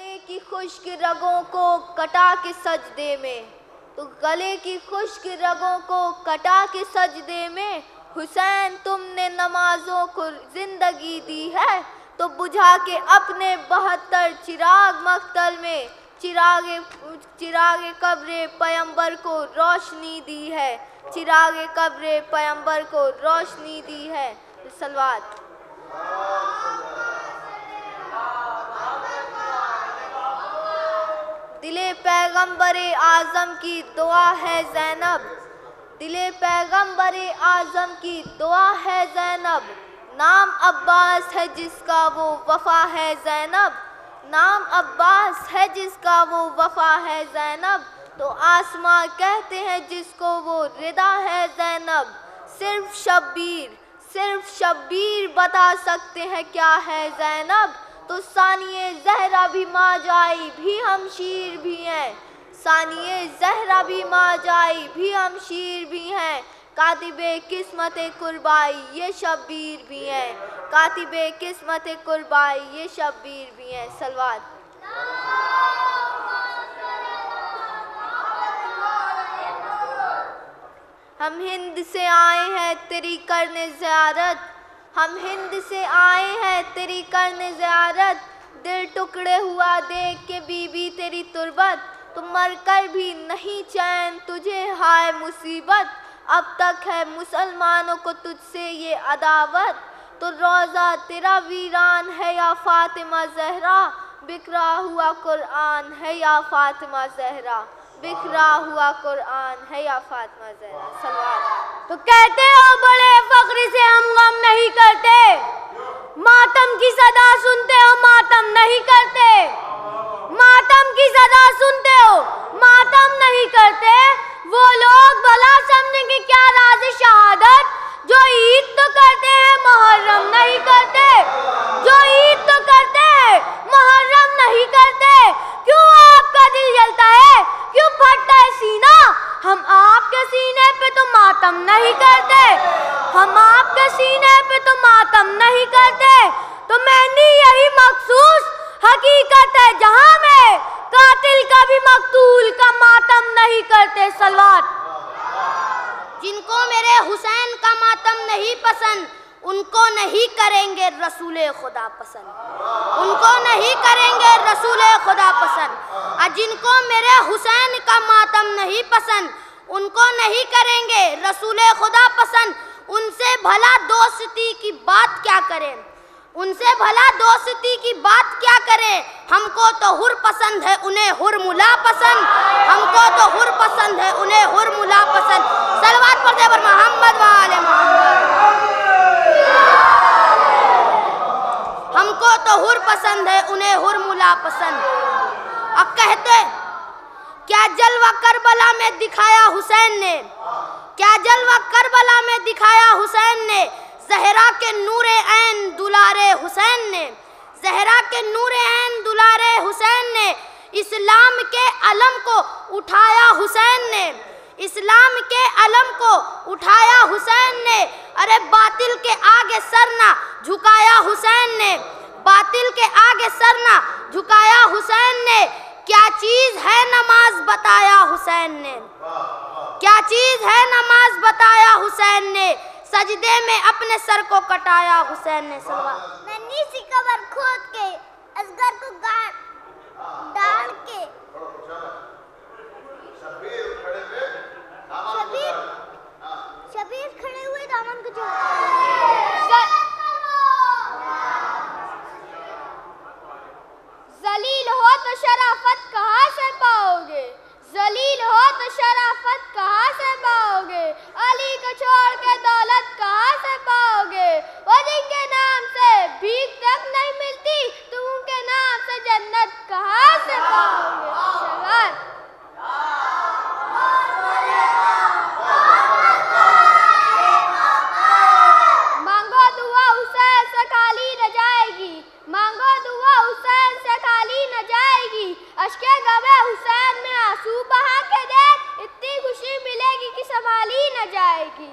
گلے کی خشک رگوں کو کٹا کے سجدے میں، تو گلے کی خشک رگوں کو کٹا کے سجدے میں، حسین تم نے نمازوں کو زندگی دی ہے، تو بجھا کے اپنے بہتر چراغ مقتل میں، چراغ چراغ قبر پیمبر کو روشنی دی ہے، چراغ قبر پیمبر کو روشنی دی ہے۔ سلوات دل پیغمبر اعظم کی دعا ہے زینب۔ دل پیغمبر اعظم کی دعا ہے زینب۔ نام عباس ہے جس کا وہ وفا ہے زینب۔ نام عباس ہے جس کا وہ وفا ہے زینب۔ تو آسماں کہتے ہیں جس کو وہ ردا ہے زینب۔ صرف شبیر صرف شبیر بتا سکتے ہیں کیا ہے زینب۔ تو ثانیہ زہرا بھی ماں جائی بھی ہم شیر بھی ہیں۔ ثانیہ زہرا بھی ماں جائی بھی ہم شیر بھی ہیں۔ کاتب قسمت قربائی یہ شبیر بھی ہیں۔ کاتب قسمت قربائی یہ شبیر بھی ہیں۔ سلوات۔ ہم ہند سے آئے ہیں تیری کرنے زیارت۔ ہم ہند سے آئے ہیں، تیری کرنے زیارت۔ دل ٹکڑے ہوا دیکھ کے بی بی تیری تربت۔ تو مر کر بھی نہیں چین، تجھے ہائے مصیبت۔ اب تک ہے مسلمانوں کو تجھ سے یہ عداوت۔ تو روزہ تیرا ویران ہے یا فاطمہ زہرا؟ بکھرا ہوا قرآن ہے یا فاطمہ زہرا؟ بکھرا ہوا قرآن ہے یا فاطمہ زہرا؟ سلوات تو کہتے ہو بڑے فخر سے ہم غم نہیں کرتے۔ ماتم کی صدا سنتے ہو، ماتم نہیں کرتے۔ ماتم کی صدا سنتے ہو، ماتم نہیں کرتے۔ وہ لوگ بھلا سمجھیں گے کیا راز شہادت۔ جو عید تو کرتے ہیں، محرم نہیں کرتے۔ جو عید تو کرتے ہیں، محرم نہیں کرتے۔ کیوں آپ کا دل جلتا ہے؟ کیوں پھٹتا ہے سینہ؟ ہم آپ کے سینے پہ تو ماتم نہیں کرتے۔ ہم آپ کے سینے پہ تو ماتم نہیں کرتے۔ تو مہندی یہی مخصوص حقیقت ہے جہاں میں قاتل کا بھی مقتول کا ماتم نہیں کرتے، سلوات۔ جن کو میرے حسین کا ماتم نہیں پسند، ان کو نہیں کریں گے رسول خدا پسند۔ ان کو نہیں کریں گے رسول خدا پسند۔ اور جن کو میرے حسین کا ماتم نہیں پسند ان کو نہیں کریں گے۔ رسول خدا پسند، ان سے بھلا دوستی کی بات کیا کریں؟ ان سے بھلا دوستی کی بات کیا کریں؟ ہم کو تو ہر پسند ہے، انہیں ہر ملا پسند۔ ہم کو تو ہر پسند ہے، انہیں ہر ملا پسند۔ سلوات پر دیور محمد والے محمد۔ ہم کو تو ہر پسند ہے، انہیں ہر ملا پسند۔ اب کہتے کیا جلوہ کربلا میں دکھایا حسین نے؟ کیا جلوہ کربلا میں دکھایا حسین نے؟ زہرا کے نور عین دلارے حسین نے۔ زہرا کے نور عین دلارے حسین نے۔ اسلام کے علم کو اٹھایا حسین نے۔ اسلام کے علم کو اٹھایا حسین نے۔ ارے باطل کے آگے سرنا جھکایا حسین نے۔ باطل کے آگے سرنا جھکایا حسین نے۔ کیا چیز ہے نماز بتایا حسین نے؟ کیا چیز ہے نماز بتایا حسین نے؟ سجدے میں اپنے سر کو کٹایا حسین نے سلوا میں نیسی قبر کھود حسین میں آنسو بہا کے دیکھ، اتنی خوشی ملے گی کہ سنبھالی نہ جائے گی۔